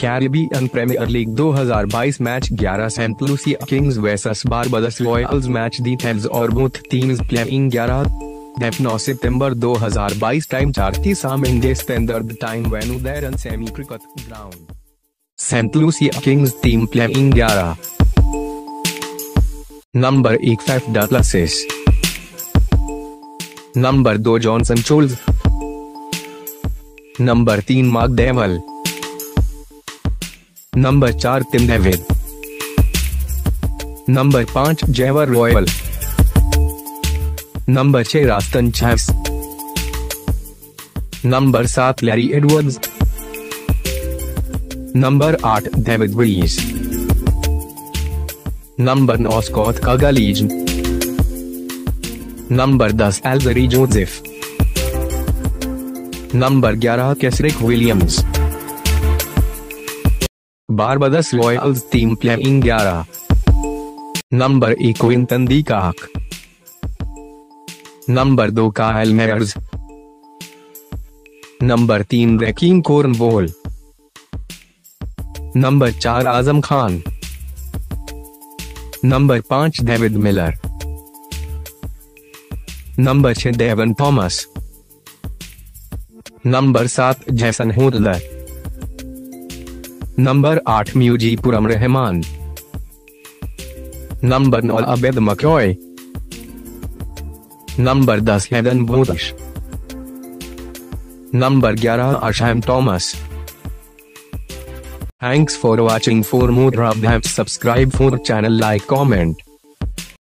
Caribbean premier league 2022 match 11 saint Lucia kings versus Barbados royals match the teams और both teams playing 11 9 सितंबर 2022 time 4:30 am Indian Standard Time venue Daren Sammy cricket ground saint Lucia kings team playing 11 number 1 Faf du Plessis number 2 Johnson Charles number 3 Mark Deyal number चार Tim David number पाँच Jeavor Royal. Number छह Roston चैप्स number सात Larry Edwards. Number आठ David ब्रीज number नौ Scott Kuggeleijn. Number दस Alzarri Joseph. Number ग्यारह Kesrick Williams. Barbados Royals team playing 11 number एक विंटन दी काक नंबर दो कायल मेयर्स नंबर तीन रेकिंग कोर्नवोल नंबर चार आज़म खान। नंबर पाँच डेविड मिलर। नंबर छह डेवन थॉमस। नंबर सात जैसन होदलर। नंबर आठ म्यूजीपुरम रहमान नंबर नौ अबेद मकोय नंबर दस हेदन बोदश नंबर ग्यारह Oshane Thomas thanks for watching for more subscribe for channel like comment